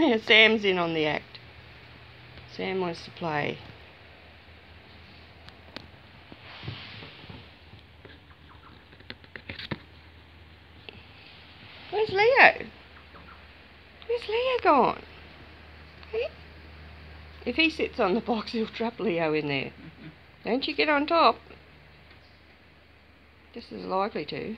now Sam's in on the act. Sam wants to play. Where's Leo? Where's Leo gone? If he sits on the box, he'll trap Leo in there. Don't you get on top. Just as likely to.